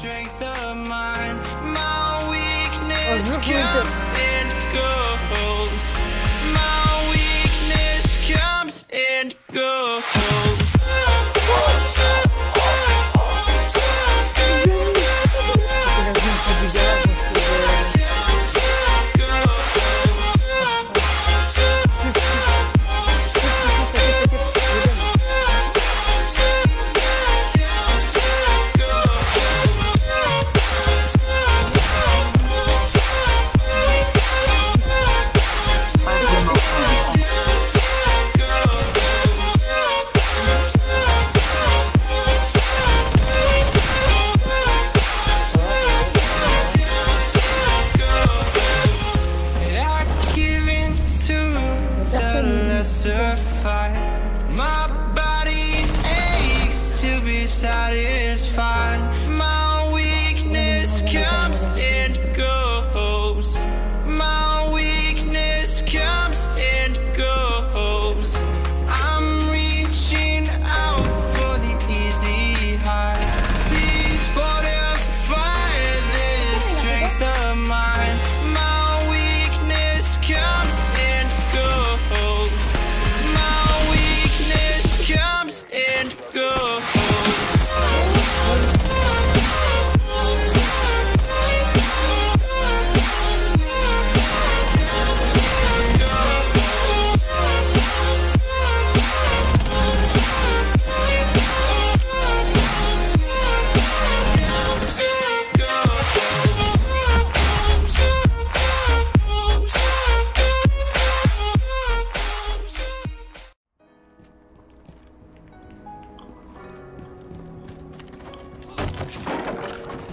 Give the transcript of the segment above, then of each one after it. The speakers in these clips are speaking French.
strength of mine. My weakness comes and goes. My weakness comes and goes.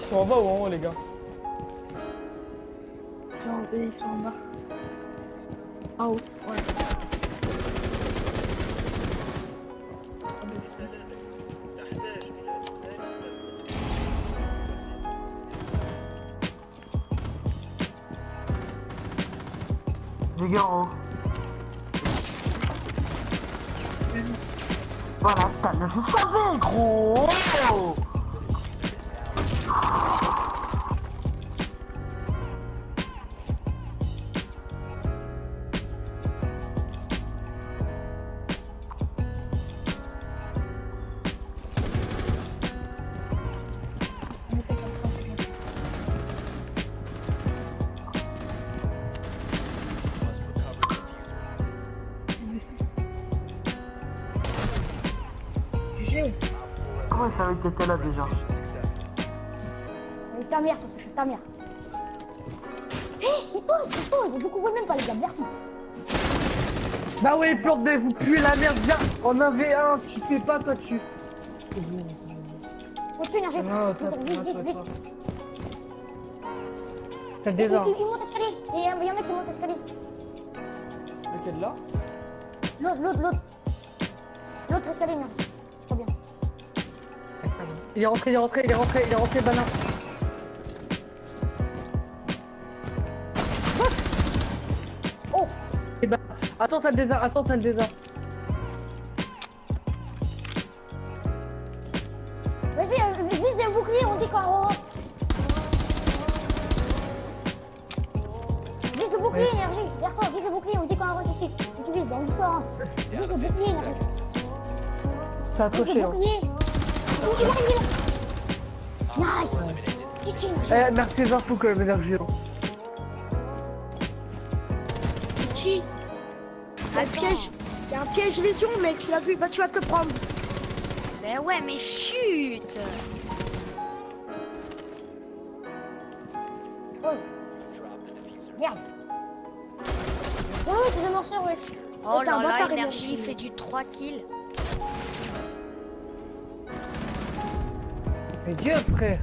Ils sont en bas ou en haut, les gars Ils sont en bas, ils sont en bas. En haut, ouais. Les gars en haut. Voilà, t'as le je savais, gros Il savait que t'étais là déjà Mais ta mère, toi, c'est ta mère. Hé, il pose, il pose. Vous couvrez même pas, les gars, merci. Bah ouais, plante B, vous puez la merde, viens En 1v1, tu fais pas, toi, tu... Au-dessus, énergie. Non, t'as Vite, vite, vite. T'as Il, des armes. il, monte l'escalier. Il y a il y a un mec qui monte l'escalier. Lequel là? L'autre, l'autre, l'autre. L'autre escalier, non. Il est rentré, il est rentré, il est rentré, il est rentré, banane. Oh, Et bah, attends, t'as le désert, attends, t'as le désert. vas-y, euh, vise un bouclier, on dit qu'en haut. Vise le bouclier, énergie. Derrière toi, vise le bouclier, on dit qu'en haut ici. Et tu vises, on dit quoi hein. Vise le bouclier, énergie. C'est un Vise le crochet, hein. Bouclier. Il, il va, il est là. Nice. Eh, merci César pour que le ménage géant. Chi. Un piège. Il y a un piège lésion, mec. Tu l'as vu, bah tu vas te prendre. Ben ouais, mais chut Oh. Merde. Oh, c'est ouais. Oh un là là, Énergie. il fait du 3 kills. Mais Dieu, frère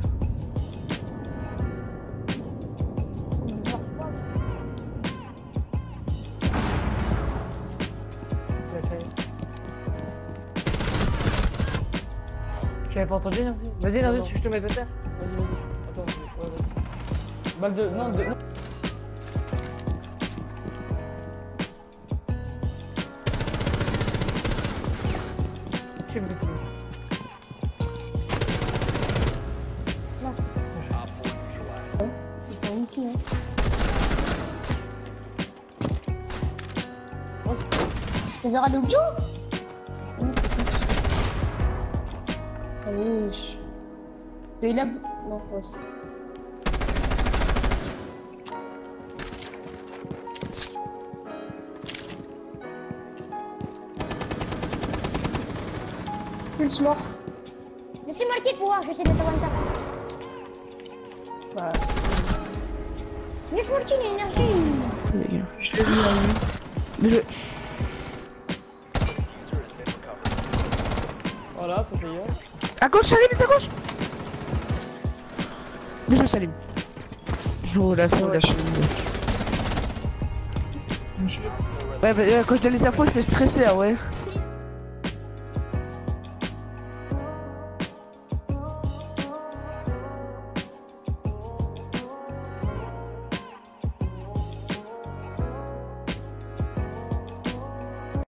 J'avais pas entendu. Vas-y, Non, si je te mets à terre. Vas-y, vas-y. Attends, ouais, vas-y. Balle de. Non, de. non. Qui hein. Oh, c'est- c'est. Ah oui. C'est la... Non, fausse. Pulse mort. Laissez-moi le kill pour voir, je sais de savoir une Bah, si. Laisse-moi le kill, l'énergie les gars. Je l'ai vu à lui. Mais je- Voilà, tout payé. À gauche, Salim, à gauche Déjà, Salim. Oh, la fin, la fin. Ouais, bah, quand je donne les infos, je fais stresser, ouais.